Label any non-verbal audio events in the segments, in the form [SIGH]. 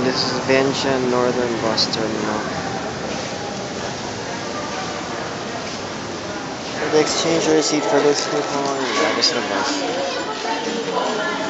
This is Vientiane Northern Bus Terminal. The exchange receipt for this coupon, ilagay sa bus.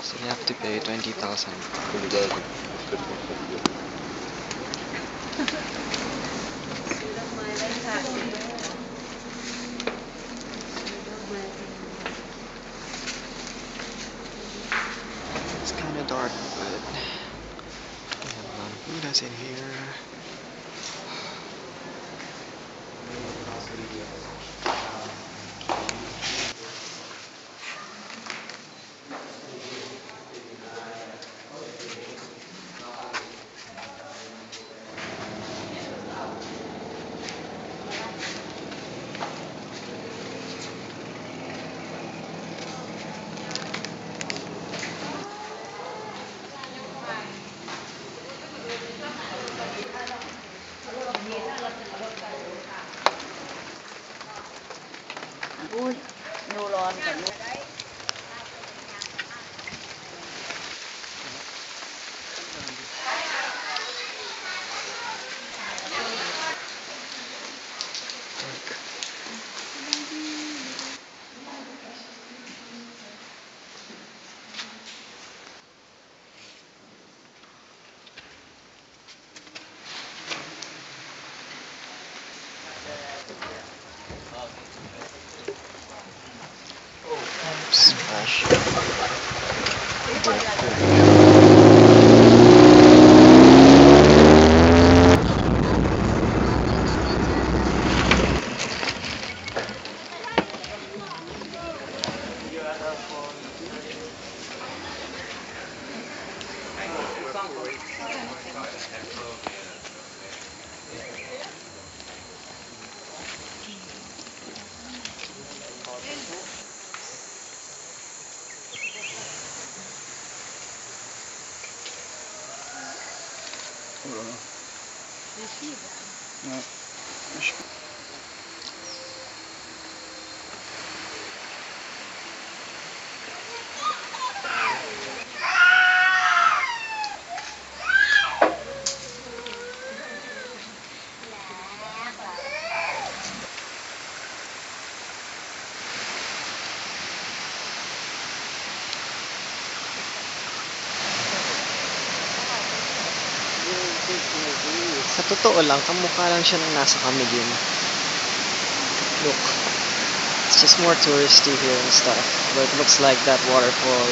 So you have to pay 20,000. It's kind of dark, but we have Buddhas in here. นูร้อนกับนู Splash. see them. Yeah. Sa totoo lang, kamukha lang siya ng nasa Camiguin. Look. It's just more touristy here and stuff. But it looks like that waterfall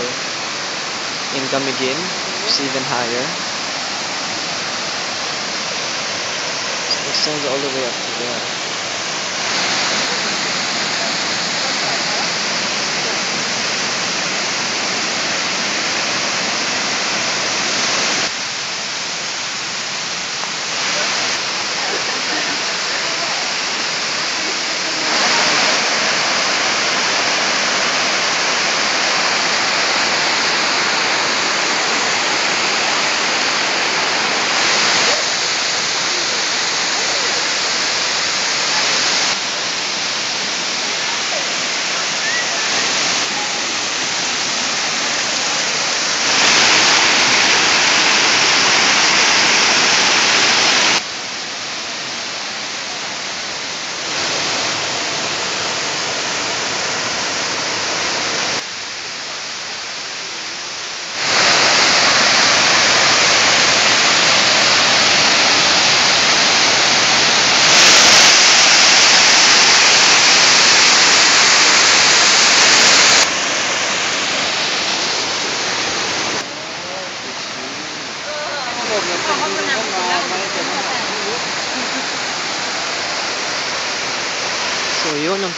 in Camiguin. It's even higher. So extends all the way up to there.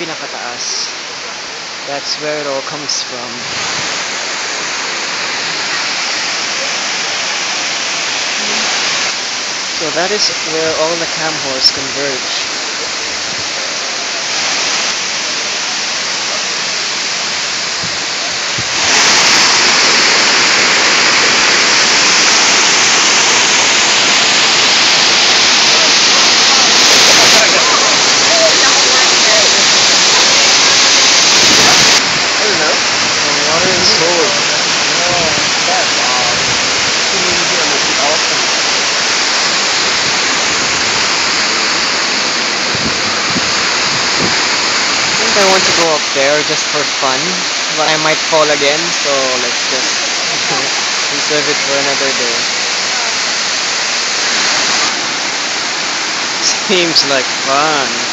Pinakataas. That's where it all comes from. So that is where all the camhors converge. I don't know. The water is cold. I think I want to go up there just for fun, but I might fall again, so let's just [LAUGHS] reserve it for another day. [LAUGHS] Seems like fun.